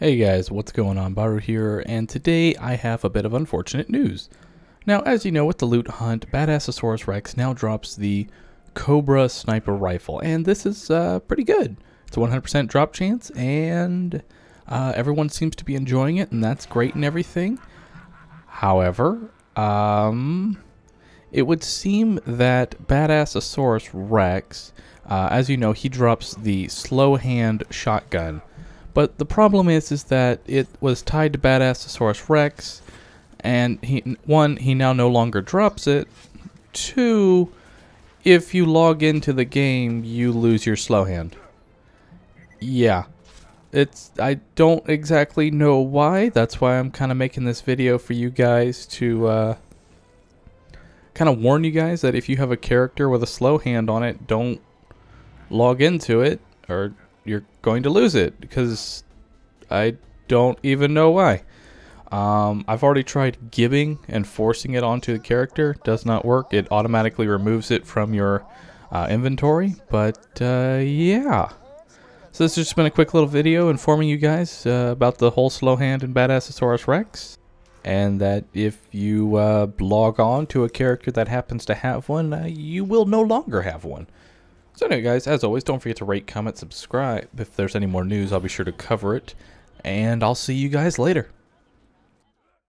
Hey guys, what's going on? Bahroo here, and today I have a bit of unfortunate news. Now, as you know, with the loot hunt, Badassosaurus Rex now drops the Cobra Sniper Rifle, and this is uh, pretty good. It's a 100% drop chance, and uh, everyone seems to be enjoying it, and that's great and everything. However, um, it would seem that Badassosaurus Rex, uh, as you know, he drops the slow hand shotgun but the problem is, is that it was tied to Badassosaurus Rex, and he one he now no longer drops it. Two, if you log into the game, you lose your slow hand. Yeah, it's I don't exactly know why. That's why I'm kind of making this video for you guys to uh, kind of warn you guys that if you have a character with a slow hand on it, don't log into it or you're going to lose it because I don't even know why. Um, I've already tried gibbing and forcing it onto the character. Does not work. It automatically removes it from your uh, inventory. But uh, yeah. So this has just been a quick little video informing you guys uh, about the whole slow hand and Badassosaurus Rex. And that if you uh, log on to a character that happens to have one, uh, you will no longer have one. So anyway, guys, as always, don't forget to rate, comment, subscribe. If there's any more news, I'll be sure to cover it. And I'll see you guys later.